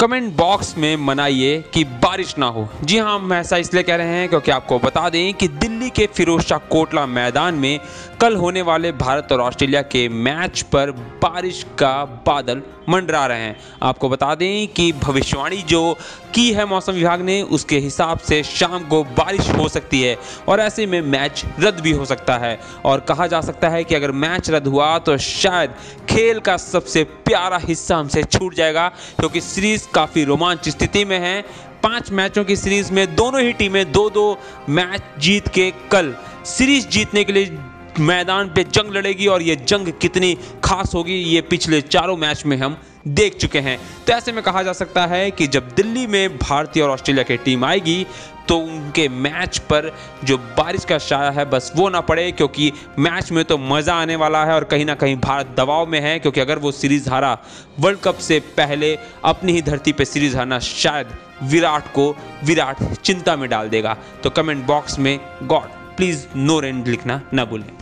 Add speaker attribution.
Speaker 1: Comment box में मनाइए कि बारिश ना हो। जी हाँ हम ऐसा इसलिए कह रहे हैं क्योंकि आपको बता दें कि दिल्ली के फिरोज शाह कोटला मैदान में कल होने वाले भारत और ऑस्ट्रेलिया के मैच पर बारिश का बादल मंडरा रहे हैं। आपको बता दें कि भविष्यवाणी जो की है मौसम विभाग ने, उसके हिसाब से शाम को बारिश हो सकती है और ऐसे में मैच रद्द भी हो सकता है। और कहा जा सकता है कि अगर मैच रद्द हुआ तो शायद खेल का सबसे प्यारा हिस्सा हमसे छूट जाएगा, क्योंकि सीरीज़ काफ़ी रोमांच स्थिति में है। पाँच मैचों की सीरीज़ में दोनों ही टीमें दो दो मैच जीत के कल सीरीज़ जीतने के लिए मैदान पे जंग लड़ेगी और ये जंग कितनी खास होगी, ये पिछले चारों मैच में हम देख चुके हैं। तो ऐसे में कहा जा सकता है कि जब दिल्ली में भारतीय और ऑस्ट्रेलिया की टीम आएगी तो उनके मैच पर जो बारिश का शाया है, बस वो ना पड़े, क्योंकि मैच में तो मज़ा आने वाला है और कहीं ना कहीं भारत दबाव में है, क्योंकि अगर वो सीरीज़ हारा, वर्ल्ड कप से पहले अपनी ही धरती पर सीरीज़ हारना शायद विराट को, विराट चिंता में डाल देगा। तो कमेंट बॉक्स में गॉड, प्लीज़ नो रेंड लिखना ना भूलें।